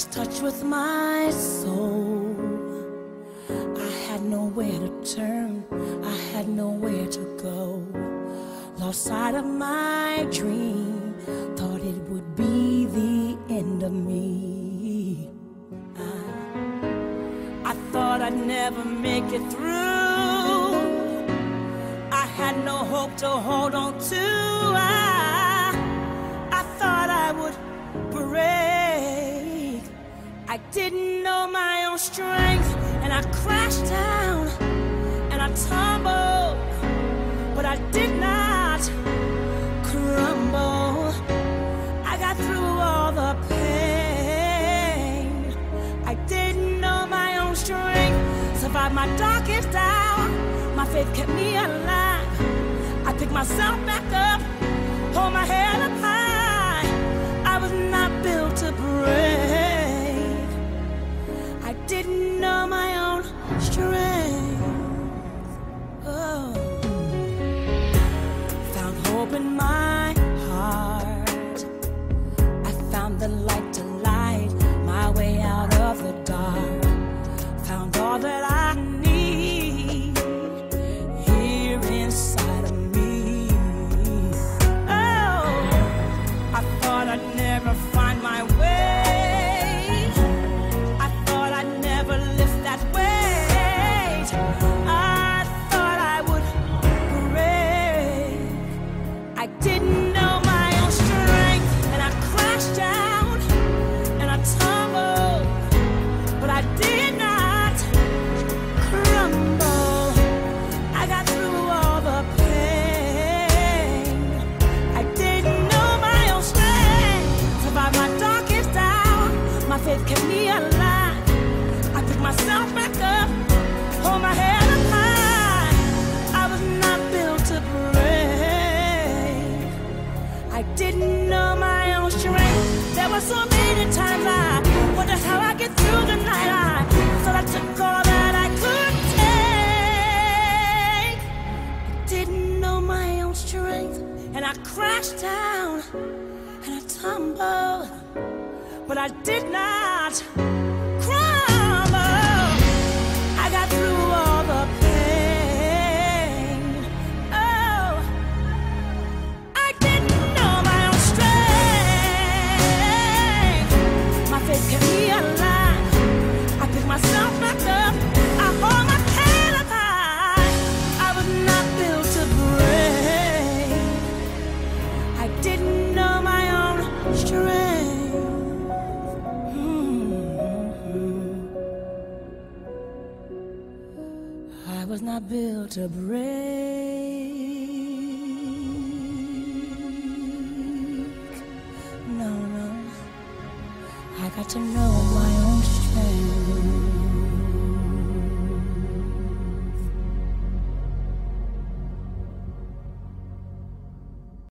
lost touch with my soul. I had nowhere to turn, I had nowhere to go. Lost sight of my dream, thought it would be the end of me. I, I thought I'd never make it through. I had no hope to hold on to. Didn't know my own strength, and I crashed down and I tumbled, but I did not crumble. I got through all the pain. I didn't know my own strength, survived my darkest hour. My faith kept me alive. I picked myself back up, In my heart. I found the light to light my way out of the dark. I didn't know my own strength. There were so many times I wondered how I get through the night. I thought I took all that I could take. I didn't know my own strength, and I crashed down and I tumbled, but I did not I was not built to break. No, no. I got to know my.